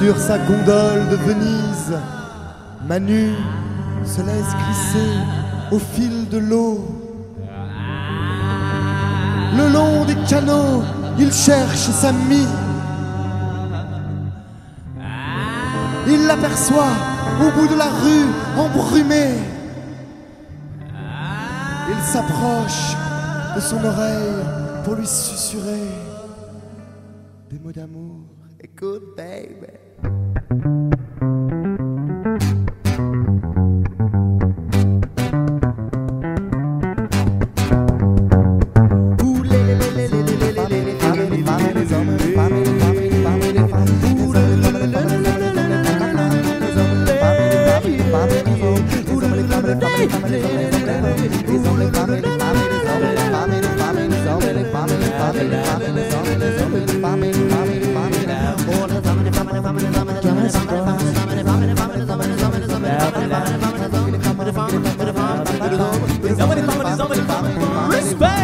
Sur sa gondole de Venise, Manu se laisse glisser au fil de l'eau. Le long des canaux, il cherche sa mie. Il l'aperçoit au bout de la rue, embrumée. Il s'approche de son oreille pour lui susurrer des mots d'amour. Écoute, baby. Thank you.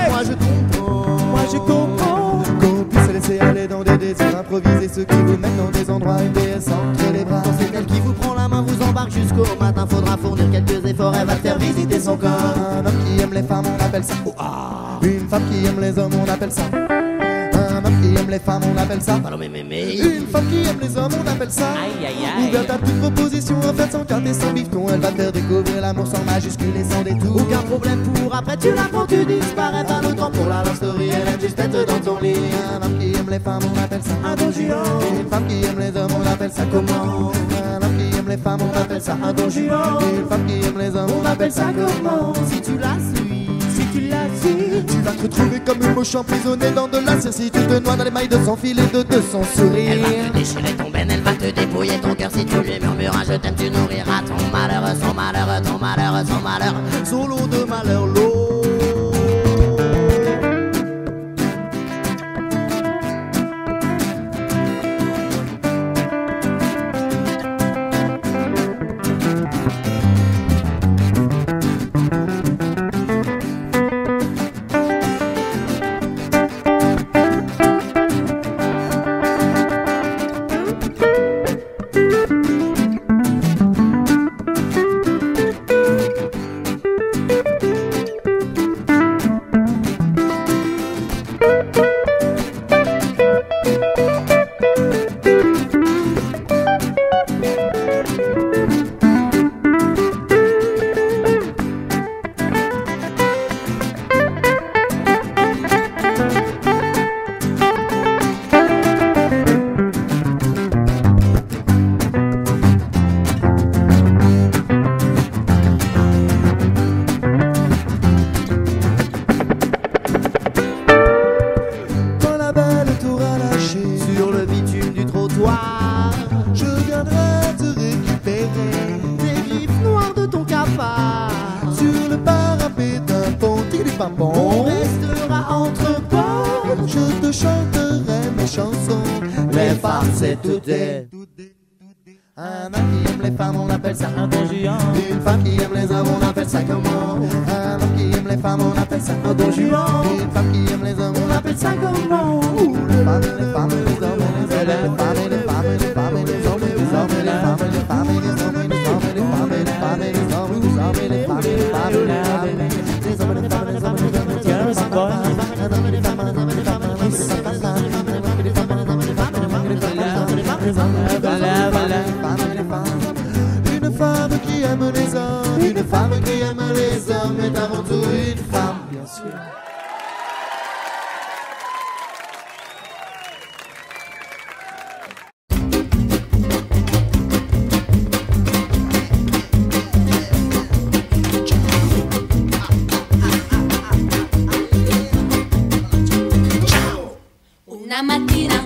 Moi je comprends, moi je comprends qu'on puisse se laisser aller dans des désirs improvisés, ceux qui vous mettent dans des endroits UBS entre les bras. C'est elle qui vous prend la main, vous embarque jusqu'au matin. Faudra fournir quelques efforts, elle va faire visiter son corps. Un homme qui aime les femmes, on appelle ça. oh, ah. Une femme qui aime les hommes, on appelle ça. Aime les femmes, on appelle ça. Pardon, mais, mais, mais. Une femme qui aime les hommes, on appelle ça. Aïe, aïe, aïe. Ouverte à toute proposition, en fait sans carte et sans bifton, elle va te faire découvrir l'amour sans majuscule et sans détour. Aucun problème pour après, tu la prends, tu disparais. Pas le temps pour la love story, elle aime juste être dans ton lit. Un homme qui aime les femmes, on appelle ça. Un don. Une femme qui aime les hommes, on appelle ça comment? Un homme qui aime les femmes, on appelle ça un don. Une femme qui aime les hommes, on appelle ça comment? Si tu la suis, Tu vas te retrouver comme une mouche emprisonnée dans de la si tu te noies dans les mailles de son fil et de, de son sourire. Elle va te déchirer ton ben, elle va te dépouiller ton cœur si tu lui murmuras je t'aime, tu nourriras ton malheur, son malheur, ton malheur, son malheur. De c'est tout est. Un homme qui aime les femmes, on appelle ça un don Juan. Une femme qui aime les hommes, on appelle ça comment? Un homme qui aime les femmes, on appelle ça un don Juan. Une femme qui aime les hommes, on appelle ça comment? la mattina